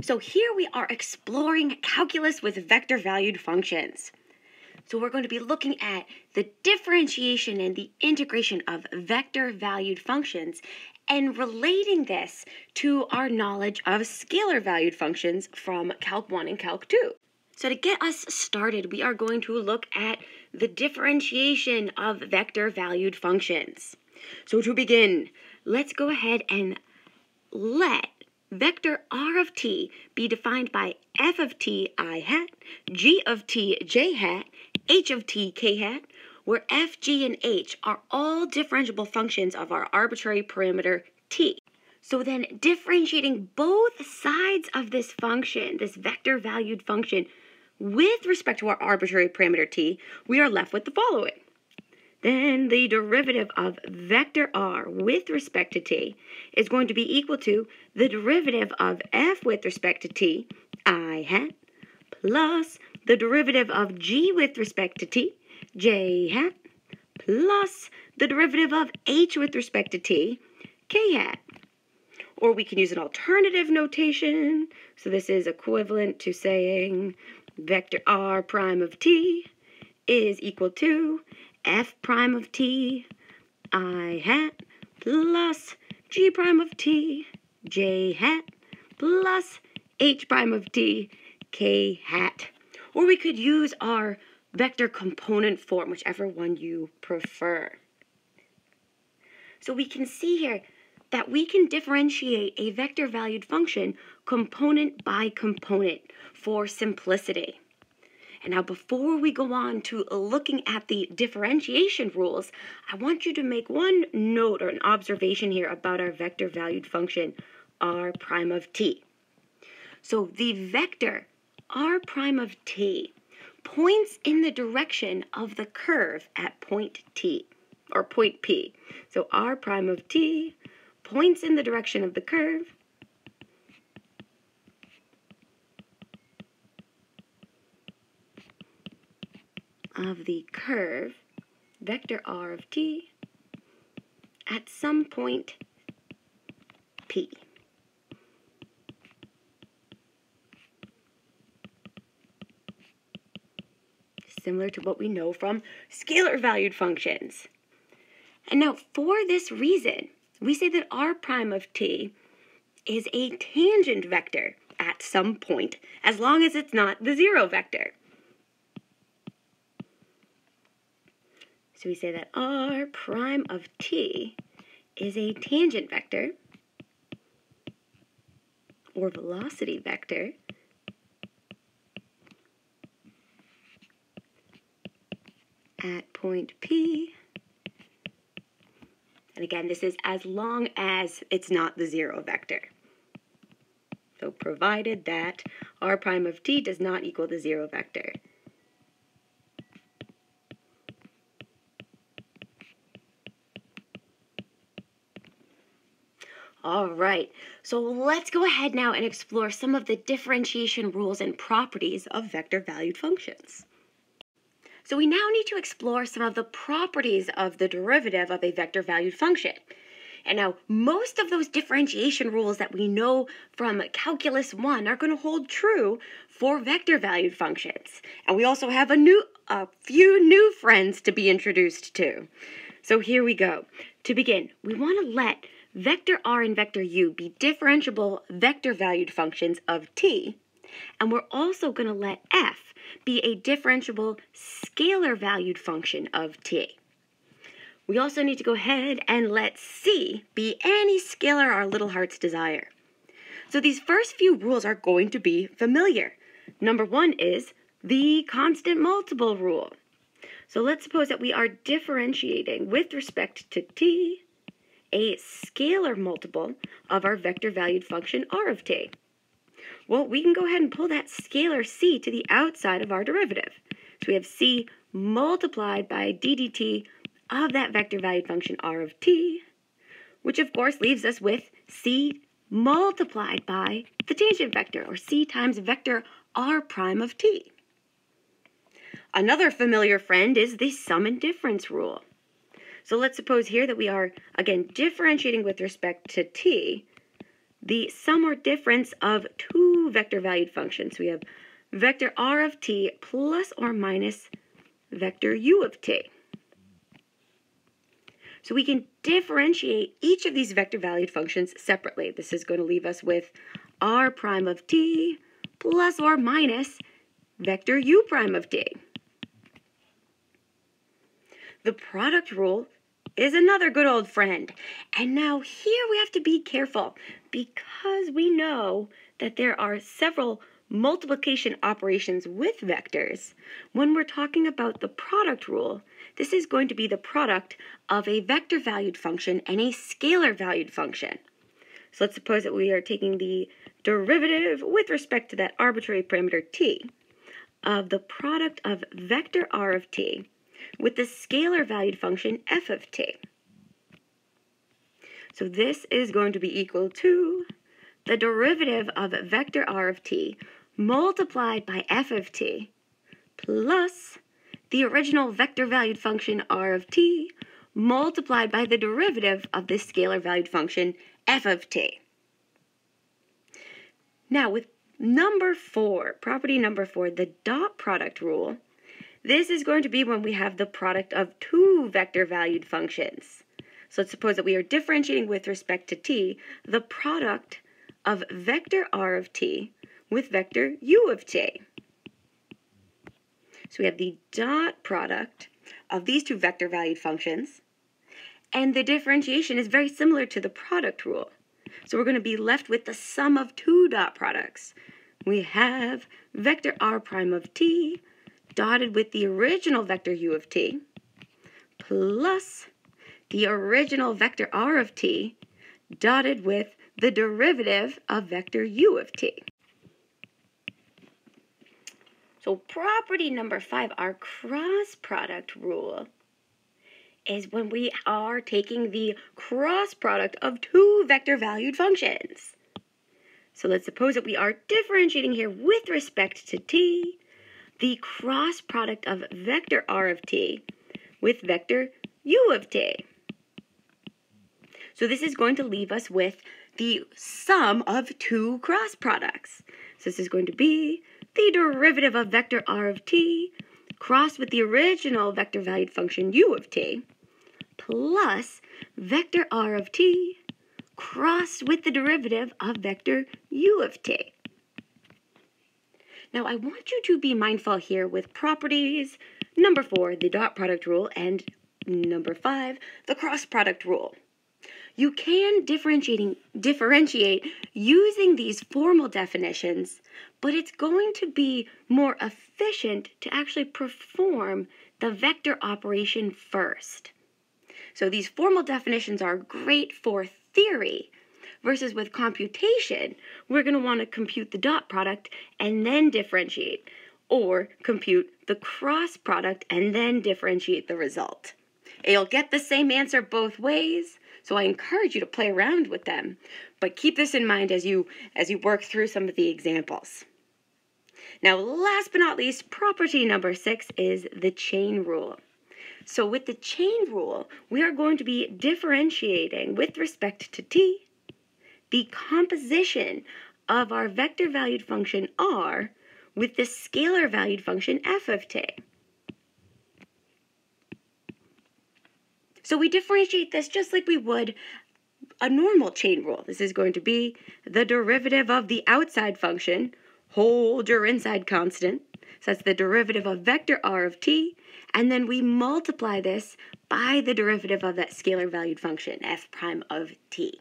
So here we are exploring calculus with vector valued functions. So we're going to be looking at the differentiation and the integration of vector valued functions and relating this to our knowledge of scalar valued functions from Calc 1 and Calc 2. So to get us started, we are going to look at the differentiation of vector valued functions. So to begin, let's go ahead and let vector r of t be defined by f of t i hat, g of t j hat, h of t k hat, where f, g, and h are all differentiable functions of our arbitrary parameter t. So then differentiating both sides of this function, this vector valued function, with respect to our arbitrary parameter t, we are left with the following. Then the derivative of vector r with respect to t is going to be equal to the derivative of f with respect to t, i hat, plus the derivative of g with respect to t, j hat, plus the derivative of h with respect to t, k hat. Or we can use an alternative notation. So this is equivalent to saying vector r prime of t is equal to f prime of t i hat plus g prime of t j hat plus h prime of t k hat. Or we could use our vector component form, whichever one you prefer. So we can see here that we can differentiate a vector valued function component by component for simplicity. And now before we go on to uh, looking at the differentiation rules, I want you to make one note or an observation here about our vector valued function r prime of t. So the vector r prime of t points in the direction of the curve at point t or point p. So r prime of t points in the direction of the curve of the curve vector r of t at some point p. Similar to what we know from scalar valued functions. And now for this reason, we say that r prime of t is a tangent vector at some point, as long as it's not the zero vector. So we say that r prime of t is a tangent vector or velocity vector at point P. And again, this is as long as it's not the zero vector. So provided that r prime of t does not equal the zero vector. All right, so let's go ahead now and explore some of the differentiation rules and properties of vector valued functions. So we now need to explore some of the properties of the derivative of a vector valued function. And now most of those differentiation rules that we know from Calculus 1 are going to hold true for vector valued functions. And we also have a new a few new friends to be introduced to. So here we go. To begin, we want to let vector r and vector u be differentiable vector valued functions of t, and we're also going to let f be a differentiable scalar valued function of t. We also need to go ahead and let c be any scalar our little hearts desire. So these first few rules are going to be familiar. Number one is the constant multiple rule. So let's suppose that we are differentiating with respect to t a scalar multiple of our vector valued function r of t. Well, we can go ahead and pull that scalar c to the outside of our derivative. So we have c multiplied by d dt of that vector valued function r of t, which of course leaves us with c multiplied by the tangent vector, or c times vector r prime of t. Another familiar friend is the sum and difference rule. So let's suppose here that we are, again, differentiating with respect to t, the sum or difference of two two vector valued functions. We have vector r of t plus or minus vector u of t. So we can differentiate each of these vector valued functions separately. This is going to leave us with r prime of t plus or minus vector u prime of t. The product rule is another good old friend. And now here we have to be careful because we know that there are several multiplication operations with vectors. When we're talking about the product rule, this is going to be the product of a vector valued function and a scalar valued function. So let's suppose that we are taking the derivative with respect to that arbitrary parameter t of the product of vector r of t with the scalar valued function f of t. So this is going to be equal to the derivative of vector r of t multiplied by f of t plus the original vector valued function r of t multiplied by the derivative of this scalar valued function f of t. Now with number four, property number four, the dot product rule, this is going to be when we have the product of two vector valued functions. So let's suppose that we are differentiating with respect to t the product of vector r of t with vector u of t. So we have the dot product of these two vector valued functions, and the differentiation is very similar to the product rule. So we're going to be left with the sum of two dot products. We have vector r prime of t dotted with the original vector u of t plus the original vector r of t dotted with the derivative of vector u of t. So property number five, our cross product rule, is when we are taking the cross product of two vector valued functions. So let's suppose that we are differentiating here with respect to t the cross product of vector r of t with vector u of t. So this is going to leave us with the sum of two cross products. So this is going to be the derivative of vector r of t crossed with the original vector valued function u of t plus vector r of t crossed with the derivative of vector u of t. Now I want you to be mindful here with properties, number four, the dot product rule, and number five, the cross product rule. You can differentiating, differentiate using these formal definitions, but it's going to be more efficient to actually perform the vector operation first. So these formal definitions are great for theory, versus with computation, we're going to want to compute the dot product and then differentiate, or compute the cross product and then differentiate the result. You'll get the same answer both ways, so I encourage you to play around with them, but keep this in mind as you as you work through some of the examples. Now, last but not least, property number 6 is the chain rule. So with the chain rule, we are going to be differentiating with respect to t the composition of our vector valued function r with the scalar valued function f of t. So we differentiate this just like we would a normal chain rule. This is going to be the derivative of the outside function, hold your inside constant. So that's the derivative of vector r of t, and then we multiply this by the derivative of that scalar valued function, f prime of t.